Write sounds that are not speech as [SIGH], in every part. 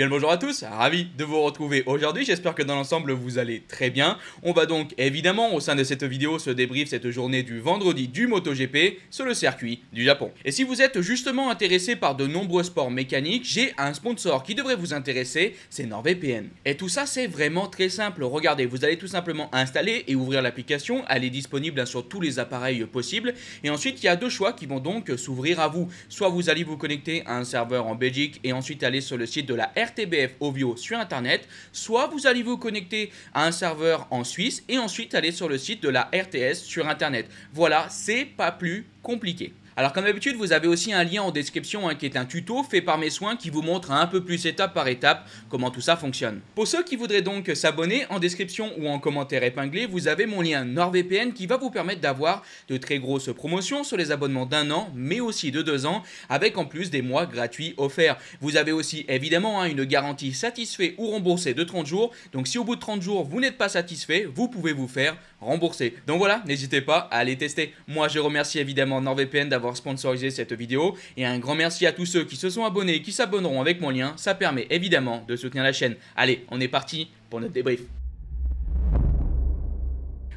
Bien bonjour à tous, ravi de vous retrouver aujourd'hui, j'espère que dans l'ensemble vous allez très bien. On va donc évidemment au sein de cette vidéo se débrief cette journée du vendredi du MotoGP sur le circuit du Japon. Et si vous êtes justement intéressé par de nombreux sports mécaniques, j'ai un sponsor qui devrait vous intéresser, c'est NordVPN. Et tout ça c'est vraiment très simple, regardez, vous allez tout simplement installer et ouvrir l'application, elle est disponible sur tous les appareils possibles, et ensuite il y a deux choix qui vont donc s'ouvrir à vous. Soit vous allez vous connecter à un serveur en Belgique et ensuite aller sur le site de la RT RTBF Ovio sur Internet, soit vous allez vous connecter à un serveur en Suisse et ensuite aller sur le site de la RTS sur Internet. Voilà, c'est pas plus compliqué. Alors comme d'habitude, vous avez aussi un lien en description hein, qui est un tuto fait par mes soins qui vous montre un peu plus étape par étape comment tout ça fonctionne. Pour ceux qui voudraient donc s'abonner, en description ou en commentaire épinglé, vous avez mon lien NordVPN qui va vous permettre d'avoir de très grosses promotions sur les abonnements d'un an, mais aussi de deux ans, avec en plus des mois gratuits offerts. Vous avez aussi évidemment hein, une garantie satisfait ou remboursé de 30 jours, donc si au bout de 30 jours vous n'êtes pas satisfait, vous pouvez vous faire rembourser. Donc voilà, n'hésitez pas à aller tester. Moi je remercie évidemment NordVPN d'avoir sponsorisé cette vidéo. Et un grand merci à tous ceux qui se sont abonnés et qui s'abonneront avec mon lien. Ça permet évidemment de soutenir la chaîne. Allez, on est parti pour notre débrief.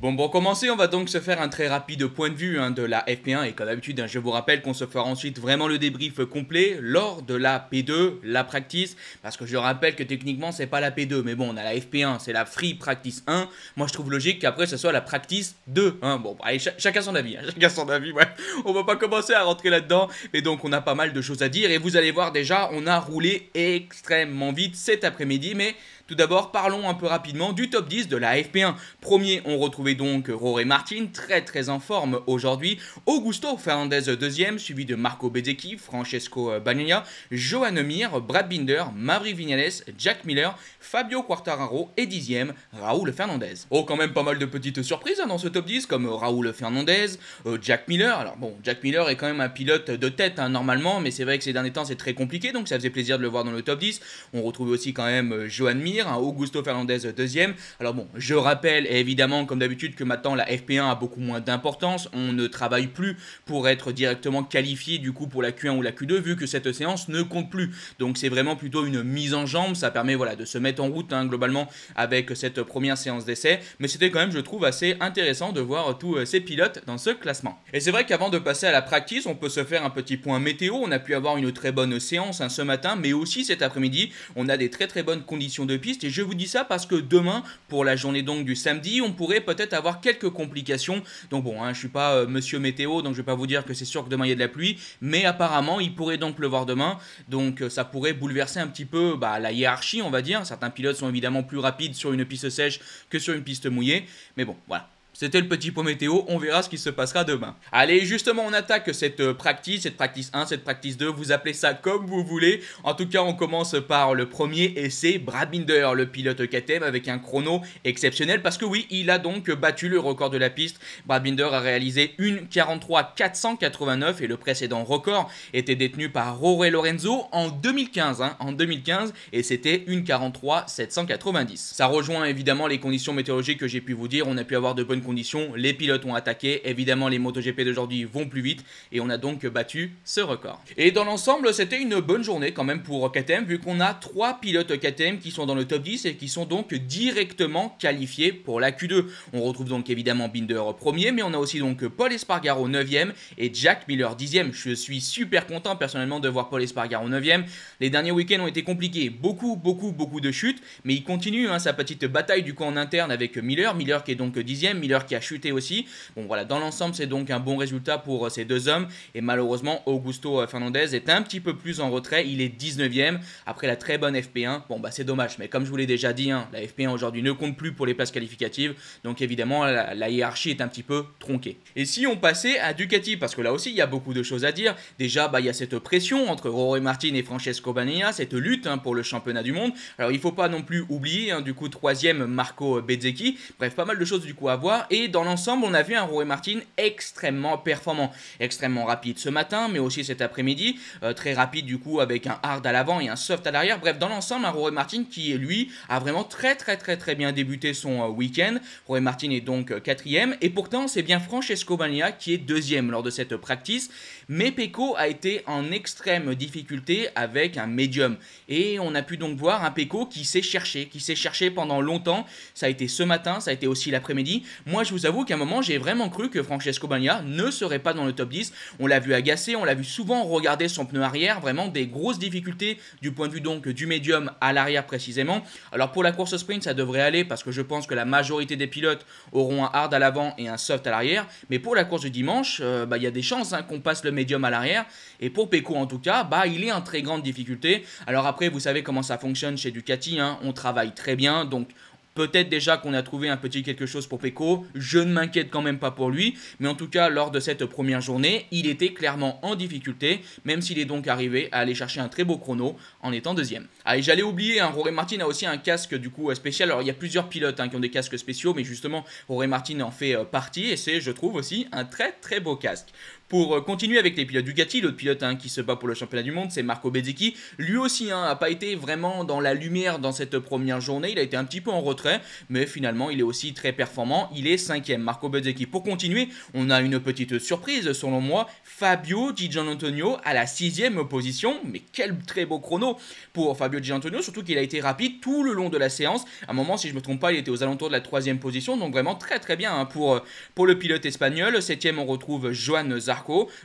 Bon, pour commencer, on va donc se faire un très rapide point de vue hein, de la FP1 et comme d'habitude, hein, je vous rappelle qu'on se fera ensuite vraiment le débrief complet lors de la P2, la practice, parce que je rappelle que techniquement c'est pas la P2, mais bon, on a la FP1, c'est la Free Practice 1. Moi, je trouve logique qu'après ce soit la Practice 2. Hein. Bon, allez, chacun son avis, hein, [LAUGHS] chacun son avis. Ouais, on va pas commencer à rentrer là-dedans, mais donc on a pas mal de choses à dire et vous allez voir déjà, on a roulé extrêmement vite cet après-midi, mais tout d'abord, parlons un peu rapidement du top 10 de la FP1. Premier, on retrouvait donc Roré Martin, très très en forme aujourd'hui. Augusto Fernandez deuxième, suivi de Marco Bezzecchi, Francesco Bagnaia, Johan Mir, Brad Binder, Maverick Vignales, Jack Miller, Fabio Quartararo et dixième, Raoul Fernandez. Oh, quand même pas mal de petites surprises hein, dans ce top 10, comme Raoul Fernandez, euh, Jack Miller. Alors bon, Jack Miller est quand même un pilote de tête hein, normalement, mais c'est vrai que ces derniers temps c'est très compliqué, donc ça faisait plaisir de le voir dans le top 10. On retrouve aussi quand même euh, Johan Mir, Augusto Fernandez deuxième. Alors bon, je rappelle évidemment comme d'habitude que maintenant la FP1 a beaucoup moins d'importance. On ne travaille plus pour être directement qualifié du coup pour la Q1 ou la Q2 vu que cette séance ne compte plus. Donc c'est vraiment plutôt une mise en jambe. Ça permet voilà de se mettre en route hein, globalement avec cette première séance d'essai. Mais c'était quand même je trouve assez intéressant de voir tous euh, ces pilotes dans ce classement. Et c'est vrai qu'avant de passer à la practice, on peut se faire un petit point météo. On a pu avoir une très bonne séance hein, ce matin, mais aussi cet après-midi, on a des très très bonnes conditions de piste et je vous dis ça parce que demain, pour la journée donc du samedi, on pourrait peut-être avoir quelques complications. Donc bon, hein, je suis pas euh, monsieur météo, donc je vais pas vous dire que c'est sûr que demain il y a de la pluie, mais apparemment il pourrait donc pleuvoir demain, donc euh, ça pourrait bouleverser un petit peu bah, la hiérarchie, on va dire. Certains pilotes sont évidemment plus rapides sur une piste sèche que sur une piste mouillée, mais bon, voilà. C'était le petit point météo, on verra ce qui se passera demain. Allez, justement, on attaque cette euh, practice, cette practice 1, cette practice 2, vous appelez ça comme vous voulez. En tout cas, on commence par le premier et c'est Brad Binder, le pilote KTM, avec un chrono exceptionnel parce que oui, il a donc battu le record de la piste. Brad Binder a réalisé une 43 489 et le précédent record était détenu par Roré Lorenzo en 2015, hein, en 2015 et c'était une 43 790. Ça rejoint évidemment les conditions météorologiques que j'ai pu vous dire, on a pu avoir de bonnes conditions, les pilotes ont attaqué, évidemment les MotoGP d'aujourd'hui vont plus vite et on a donc battu ce record. Et dans l'ensemble, c'était une bonne journée quand même pour KTM vu qu'on a trois pilotes KTM qui sont dans le top 10 et qui sont donc directement qualifiés pour la Q2. On retrouve donc évidemment Binder premier, mais on a aussi donc Paul Espargaro 9ème et Jack Miller 10ème. Je suis super content personnellement de voir Paul Espargaro 9ème. Les derniers week-ends ont été compliqués, beaucoup, beaucoup, beaucoup de chutes, mais il continue hein, sa petite bataille du coup en interne avec Miller. Miller qui est donc 10ème, Miller qui a chuté aussi. Bon voilà, dans l'ensemble c'est donc un bon résultat pour euh, ces deux hommes et malheureusement Augusto euh, Fernandez est un petit peu plus en retrait, il est 19ème après la très bonne FP1. Bon bah c'est dommage, mais comme je vous l'ai déjà dit, hein, la FP1 aujourd'hui ne compte plus pour les places qualificatives, donc évidemment la, hiérarchie est un petit peu tronquée. Et si on passait à Ducati, parce que là aussi il y a beaucoup de choses à dire, déjà bah il y a cette pression entre Rory Martin et Francesco Bagnaia, cette lutte hein, pour le championnat du monde. Alors il faut pas non plus oublier, hein, du coup troisième Marco Bezzecchi, bref pas mal de choses du coup à voir Et dans l'ensemble, on a vu un Rory Martin extrêmement performant, extrêmement rapide ce matin, mais aussi cet après-midi. Euh, très rapide du coup avec un hard à l'avant et un soft à l'arrière. Bref, dans l'ensemble, un Rory Martin qui, lui, a vraiment très très très très bien débuté son euh, week-end. Rory Martin est donc euh, quatrième. Et pourtant, c'est bien Francesco Bagnaia qui est deuxième lors de cette practice. Mais Pecco a été en extrême difficulté avec un médium. Et on a pu donc voir un Pecco qui s'est cherché, qui s'est cherché pendant longtemps. Ça a été ce matin, ça a été aussi l'après-midi. Moi, je vous avoue qu'à un moment, j'ai vraiment cru que Francesco Bagnaia ne serait pas dans le top 10. On l'a vu agacé, on l'a vu souvent regarder son pneu arrière, vraiment des grosses difficultés du point de vue donc du médium à l'arrière précisément. Alors pour la course sprint, ça devrait aller parce que je pense que la majorité des pilotes auront un hard à l'avant et un soft à l'arrière. Mais pour la course du dimanche, euh, bah, il y a des chances hein, qu'on passe le médium à l'arrière. Et pour Pecco en tout cas, bah, il est en très grande difficulté. Alors après, vous savez comment ça fonctionne chez Ducati, hein. on travaille très bien, donc Peut-être déjà qu'on a trouvé un petit quelque chose pour Pecco, je ne m'inquiète quand même pas pour lui, mais en tout cas lors de cette première journée, il était clairement en difficulté, même s'il est donc arrivé à aller chercher un très beau chrono en étant deuxième. Allez, j'allais oublier, hein, Rory Martin a aussi un casque du coup spécial, alors il y a plusieurs pilotes hein, qui ont des casques spéciaux, mais justement Rory Martin en fait euh, partie, et c'est je trouve aussi un très très beau casque. Pour euh, continuer avec les pilotes Ducati, l'autre pilote hein, qui se bat pour le championnat du monde, c'est Marco Bezzecchi. Lui aussi n'a hein, pas été vraiment dans la lumière dans cette première journée. Il a été un petit peu en retrait, mais finalement, il est aussi très performant. Il est cinquième, Marco Bezzecchi. Pour continuer, on a une petite surprise, selon moi. Fabio Di Gianantonio à la sixième position. Mais quel très beau chrono pour Fabio Di Gianantonio, surtout qu'il a été rapide tout le long de la séance. À un moment, si je ne me trompe pas, il était aux alentours de la troisième position. Donc vraiment très très bien hein, pour, euh, pour le pilote espagnol. Septième, on retrouve Joan Zarco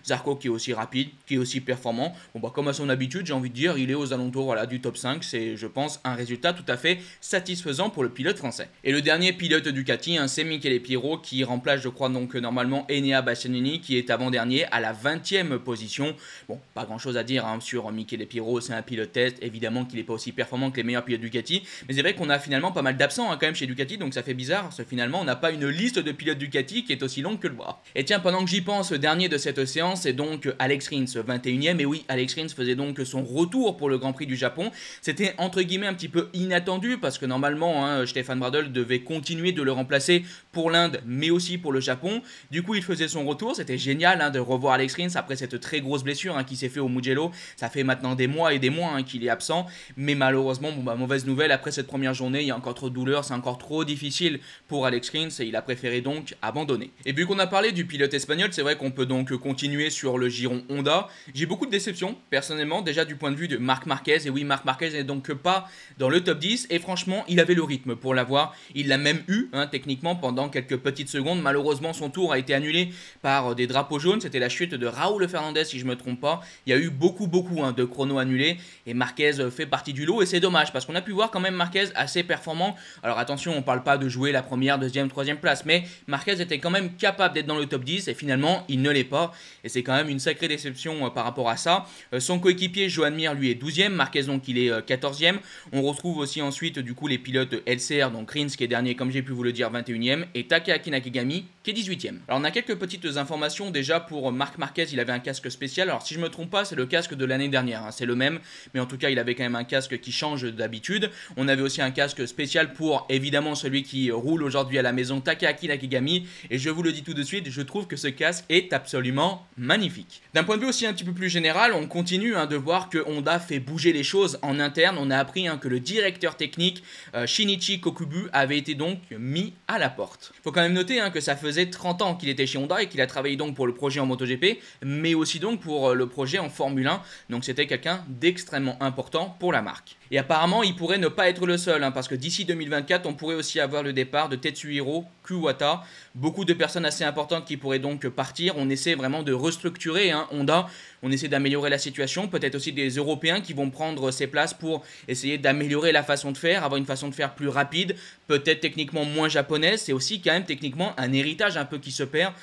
Zarco. qui est aussi rapide, qui est aussi performant. Bon bah comme à son habitude, j'ai envie de dire, il est aux alentours voilà, du top 5. C'est je pense un résultat tout à fait satisfaisant pour le pilote français. Et le dernier pilote Ducati, hein, c'est Michele Piero qui remplace je crois donc normalement Enea Bastianini qui est avant-dernier à la 20e position. Bon, pas grand-chose à dire hein, sur Michele Piero, c'est un pilote test, évidemment qu'il n'est pas aussi performant que les meilleurs pilotes Ducati, mais c'est vrai qu'on a finalement pas mal d'absents hein, quand même chez Ducati, donc ça fait bizarre, parce finalement on n'a pas une liste de pilotes Ducati qui est aussi longue que le bras. Et tiens, pendant que j'y pense, dernier de cette séance, c'est donc Alex Rins, 21ème. Et oui, Alex Rins faisait donc son retour pour le Grand Prix du Japon. C'était entre guillemets un petit peu inattendu parce que normalement, hein, Stefan Bradl devait continuer de le remplacer pour l'Inde, mais aussi pour le Japon. Du coup, il faisait son retour. C'était génial hein, de revoir Alex Rins après cette très grosse blessure hein, qui s'est fait au Mugello. Ça fait maintenant des mois et des mois qu'il est absent. Mais malheureusement, bah, mauvaise nouvelle, après cette première journée, il y a encore trop de douleurs. C'est encore trop difficile pour Alex Rins et il a préféré donc abandonner. Et vu qu'on a parlé du pilote espagnol, c'est vrai qu'on peut donc continuer sur le giron Honda. J'ai beaucoup de déceptions, personnellement, déjà du point de vue de Marc Marquez. Et oui, Marc Marquez n'est donc pas dans le top 10. Et franchement, il avait le rythme pour l'avoir. Il l'a même eu, hein, techniquement, pendant quelques petites secondes. Malheureusement, son tour a été annulé par des drapeaux jaunes. C'était la chute de Raoul Fernandez, si je me trompe pas. Il y a eu beaucoup, beaucoup hein, de chronos annulés. Et Marquez fait partie du lot. Et c'est dommage, parce qu'on a pu voir quand même Marquez assez performant. Alors attention, on parle pas de jouer la première, deuxième, troisième place. Mais Marquez était quand même capable d'être dans le top 10. Et finalement, il ne l'est pas. Et c'est quand même une sacrée déception euh, par rapport à ça. Euh, son coéquipier Johan Mir lui est 12e, Marquez donc il est 14e. Euh, On retrouve aussi ensuite du coup les pilotes LCR, donc Rins qui est dernier comme j'ai pu vous le dire 21e et Takeaki Nakigami qui est 18e. Alors on a quelques petites informations déjà pour Marc Marquez, il avait un casque spécial. Alors si je me trompe pas, c'est le casque de l'année dernière, hein. c'est le même, mais en tout cas il avait quand même un casque qui change d'habitude. On avait aussi un casque spécial pour évidemment celui qui roule aujourd'hui à la maison Takeaki Nakigami et je vous le dis tout de suite, je trouve que ce casque est absolument magnifique. D'un point de vue aussi un petit peu plus général, on continue hein, de voir que Honda fait bouger les choses en interne. On a appris hein, que le directeur technique euh, Shinichi Kokubu avait été donc mis à la porte. Faut quand même noter que ça faisait 30 ans qu'il était chez Honda et qu'il a travaillé donc pour le projet en MotoGP, mais aussi donc pour euh, le projet en Formule 1. Donc c'était quelqu'un d'extrêmement important pour la marque. Et apparemment, il pourrait ne pas être le seul, parce que d'ici 2024, on pourrait aussi avoir le départ de Tetsuhiro Kuwata. Beaucoup de personnes assez importantes qui pourraient donc partir. On essaie vraiment de restructurer hein, Honda. On essaie d'améliorer la situation. Peut-être aussi des Européens qui vont prendre ces places pour essayer d'améliorer la façon de faire, avoir une façon de faire plus rapide, peut-être techniquement moins japonaise. C'est aussi quand même techniquement un héritage un peu qui se perd.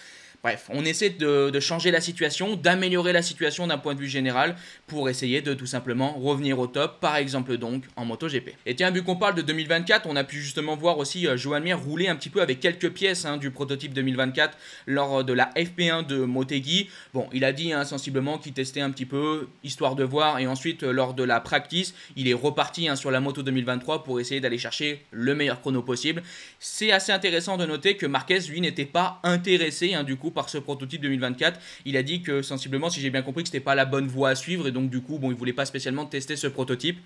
Bref, on essaie de, changer la situation, d'améliorer la situation d'un point de vue général pour essayer de tout simplement revenir au top, par exemple donc en MotoGP. Et tiens, vu qu'on parle de 2024, on a pu justement voir aussi euh, Joan Mir rouler un petit peu avec quelques pièces hein, du prototype 2024 lors de la FP1 de Motegi. Bon, il a dit hein, sensiblement qu'il testait un petit peu, histoire de voir, et ensuite euh, lors de la practice, il est reparti hein, sur la moto 2023 pour essayer d'aller chercher le meilleur chrono possible. C'est assez intéressant de noter que Marquez, lui, n'était pas intéressé du coup par ce prototype 2024. Il a dit que sensiblement, si j'ai bien compris, que c'était pas la bonne voie à suivre et donc du coup, bon, il voulait pas spécialement tester ce prototype.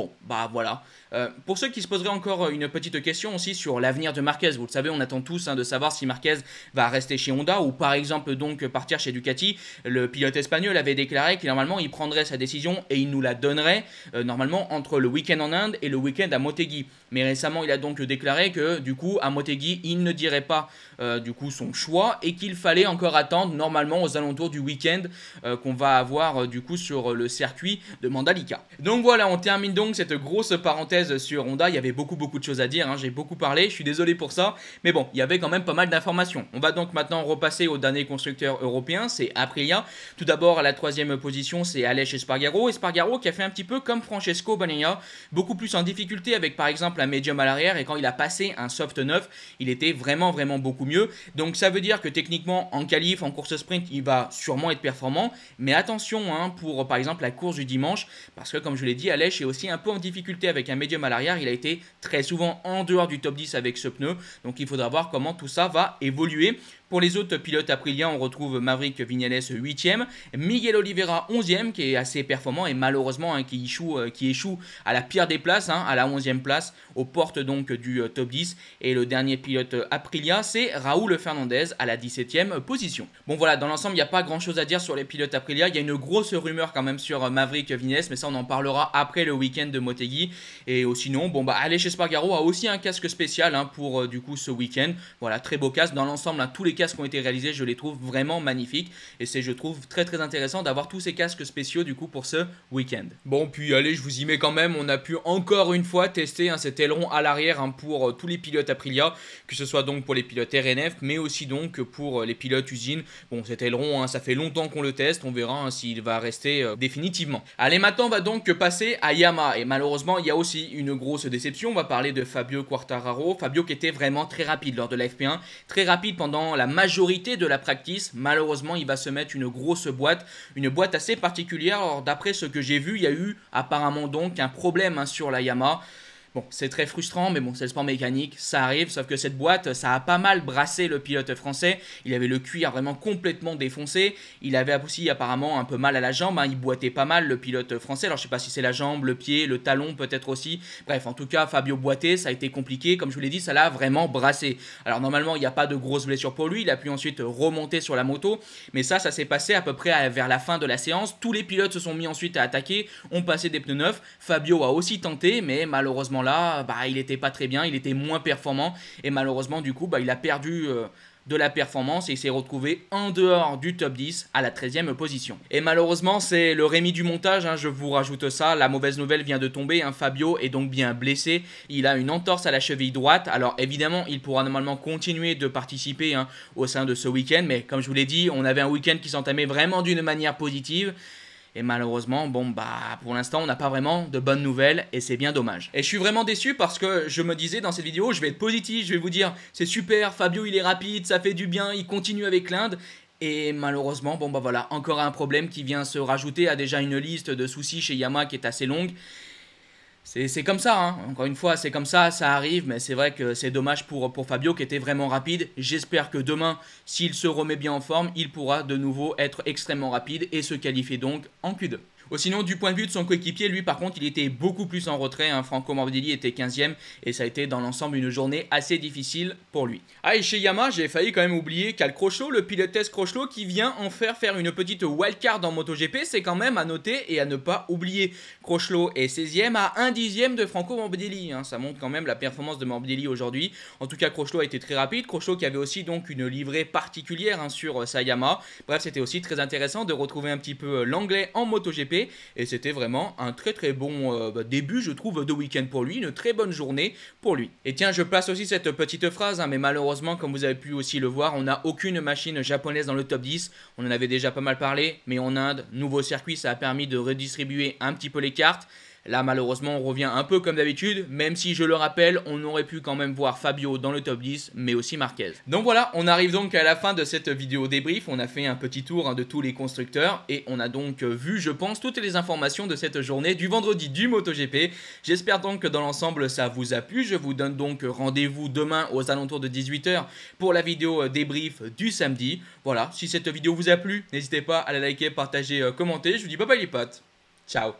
Bon, bah voilà. Euh, pour ceux qui se poseraient encore une petite question aussi sur l'avenir de Marquez, vous le savez, on attend tous hein, de savoir si Marquez va rester chez Honda ou par exemple donc partir chez Ducati. Le pilote espagnol avait déclaré que normalement il prendrait sa décision et il nous la donnerait euh, normalement entre le week-end en Inde et le week-end à Motegi. Mais récemment il a donc déclaré que du coup à Motegi il ne dirait pas euh, du coup son choix et qu'il fallait encore attendre normalement aux alentours du week-end qu'on va avoir du coup sur le circuit de Mandalika. Donc voilà, on termine donc cette grosse parenthèse sur Honda. Il y avait beaucoup beaucoup de choses à dire, hein. j'ai beaucoup parlé, je suis désolé pour ça, mais bon, il y avait quand même pas mal d'informations. On va donc maintenant repasser au dernier constructeur européen, c'est Aprilia. Tout d'abord, à la troisième position, c'est Aleix Espargaro. Espargaro qui a fait un petit peu comme Francesco Bagnaia, beaucoup plus en difficulté avec par exemple un médium à l'arrière, et quand il a passé un soft 9, il était vraiment vraiment beaucoup mieux. Donc ça veut dire que techniquement, en qualif, en course sprint, il va sûrement être performant, mais attention hein, pour par exemple la course du dimanche, parce que comme je l'ai dit, Aleix est aussi un peu en difficulté avec un médium à l'arrière. Il a été très souvent en dehors du top 10 avec ce pneu. Donc il faudra voir comment tout ça va évoluer. Pour les autres pilotes Aprilia, on retrouve Maverick Vignales 8ème, Miguel Oliveira 11ème qui est assez performant et malheureusement hein, qui, échoue, euh, qui échoue à la pire des places, hein, à la 11ème place, aux portes donc du euh, top 10. Et le dernier pilote Aprilia, c'est Raoul Fernandez à la 17ème position. Bon voilà, dans l'ensemble, il n'y a pas grand chose à dire sur les pilotes Aprilia. Il y a une grosse rumeur quand même sur euh, Maverick Vignales, mais ça on en parlera après le week-end de Motegi. Et sinon, bon bah Aleix Espargaro a aussi un casque spécial hein, pour du coup ce week-end. Voilà, très beau casque. Dans l'ensemble, tous les casques qui ont été réalisés, je les trouve vraiment magnifiques. Et c'est, je trouve, très très intéressant d'avoir tous ces casques spéciaux du coup pour ce week-end. Bon, puis allez, je vous y mets quand même. On a pu encore une fois tester hein, cet aileron à l'arrière hein, pour euh, tous les pilotes Aprilia, que ce soit donc pour les pilotes RNF, mais aussi donc pour euh, les pilotes usine. Bon, cet aileron, hein, ça fait longtemps qu'on le teste. On verra s'il va rester euh, définitivement. Allez, maintenant, on va donc passer à Yamaha. Et malheureusement, il y a aussi une grosse déception. On va parler de Fabio Quartararo. Fabio qui était vraiment très rapide lors de la FP1, très rapide pendant la majorité de la practice. Malheureusement, il va se mettre une grosse boîte, une boîte assez particulière. D'après ce que j'ai vu, il y a eu apparemment donc un problème hein, sur la Yamaha. Bon, c'est très frustrant, mais bon, c'est le sport mécanique, ça arrive, sauf que cette boîte, ça a pas mal brassé le pilote français. Il avait le cuir vraiment complètement défoncé. Il avait aussi apparemment un peu mal à la jambe, hein. il boitait pas mal le pilote français. Alors je sais pas si c'est la jambe, le pied, le talon peut-être aussi. Bref, en tout cas, Fabio boitait, ça a été compliqué. Comme je vous l'ai dit, ça l'a vraiment brassé. Alors normalement, il n'y a pas de grosses blessures pour lui. Il a pu ensuite remonter sur la moto. Mais ça, ça s'est passé à peu près vers la fin de la séance. Tous les pilotes se sont mis ensuite à attaquer, ont passé des pneus neufs. Fabio a aussi tenté, mais malheureusement là, bah, il n'était pas très bien, il était moins performant. Et malheureusement du coup bah, il a perdu euh, de la performance et il s'est retrouvé en dehors du top 10 à la 13e position. Et malheureusement c'est le Rémi du montage, hein, je vous rajoute ça, la mauvaise nouvelle vient de tomber, hein, Fabio est donc bien blessé, il a une entorse à la cheville droite, alors évidemment il pourra normalement continuer de participer hein, au sein de ce week-end, mais comme je vous l'ai dit, on avait un week-end qui s'entamait vraiment d'une manière positive, et malheureusement, bon, bah, pour l'instant, on n'a pas vraiment de bonnes nouvelles et c'est bien dommage. Et je suis vraiment déçu parce que je me disais dans cette vidéo, je vais être positif, je vais vous dire, c'est super, Fabio il est rapide, ça fait du bien, il continue avec l'Inde. Et malheureusement, bon, bah voilà, encore un problème qui vient se rajouter à déjà une liste de soucis chez Yamaha qui est assez longue. C'est comme ça, hein. encore une fois, c'est comme ça, ça arrive, mais c'est vrai que c'est dommage pour, pour Fabio qui était vraiment rapide. J'espère que demain, s'il se remet bien en forme, il pourra de nouveau être extrêmement rapide et se qualifier donc en Q2 sinon, du point de vue de son coéquipier, lui par contre, il était beaucoup plus en retrait. Hein. Franco Morbidelli était 15ème et ça a été dans l'ensemble une journée assez difficile pour lui. Ah, et chez Yamaha, j'ai failli quand même oublier Cal Crochet, le pilote Crochet qui vient en faire faire une petite wildcard en MotoGP. C'est quand même à noter et à ne pas oublier. Crochet est 16ème à 1 dixième de Franco Morbidelli. Hein. Ça montre quand même la performance de Morbidelli aujourd'hui. En tout cas, Crochet a été très rapide. Crochet qui avait aussi donc une livrée particulière hein, sur sa Yamaha. Bref, c'était aussi très intéressant de retrouver un petit peu l'anglais en MotoGP et c'était vraiment un très très bon euh, bah, début, je trouve, de week-end pour lui, une très bonne journée pour lui. Et tiens, je place aussi cette petite phrase, hein, mais malheureusement, comme vous avez pu aussi le voir, on n'a aucune machine japonaise dans le top 10. On en avait déjà pas mal parlé, mais en Inde, nouveau circuit, ça a permis de redistribuer un petit peu les cartes. Là, malheureusement, on revient un peu comme d'habitude, même si je le rappelle, on aurait pu quand même voir Fabio dans le top 10, mais aussi Marquez. Donc voilà, on arrive donc à la fin de cette vidéo débrief. On a fait un petit tour hein, de tous les constructeurs et on a donc vu, je pense, toutes les informations de cette journée du vendredi du MotoGP. J'espère donc que dans l'ensemble, ça vous a plu. Je vous donne donc rendez-vous demain aux alentours de 18h pour la vidéo débrief du samedi. Voilà, si cette vidéo vous a plu, n'hésitez pas à la liker, partager, commenter. Je vous dis bye bye les potes. Ciao